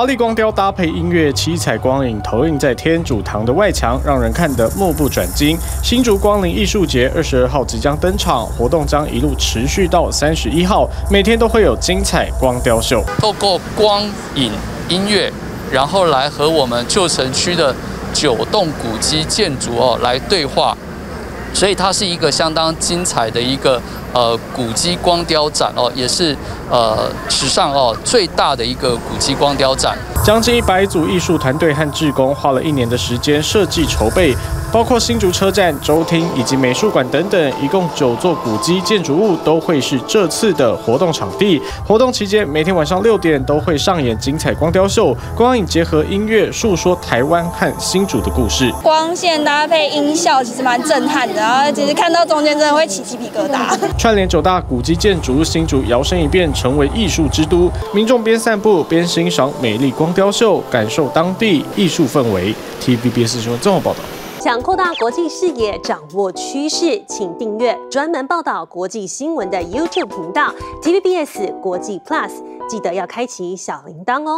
华丽光雕搭配音乐，七彩光影投影在天主堂的外墙，让人看得目不转睛。新竹光临艺术节二十二号即将登场，活动将一路持续到三十一号，每天都会有精彩光雕秀。透过光影音乐，然后来和我们旧城区的九栋古迹建筑哦来对话。所以它是一个相当精彩的一个呃古迹光雕展哦，也是呃史上哦最大的一个古迹光雕展。将近一百组艺术团队和志工花了一年的时间设计筹备，包括新竹车站、周厅以及美术馆等等，一共九座古迹建筑物都会是这次的活动场地。活动期间，每天晚上六点都会上演精彩光雕秀，光影结合音乐，诉说台湾和新竹的故事。光线搭配音效，其实蛮震撼的。然后其实看到中间真的会起鸡皮疙瘩。串联九大古迹建筑，新竹摇身一变成为艺术之都，民众边散步边欣赏美丽光雕秀，感受当地艺术氛围。TVBS 新闻综合报道。想扩大国际视野，掌握趋势，请订阅专门报道国际新闻的 YouTube 频道 TVBS 国际 Plus，记得要开启小铃铛哦。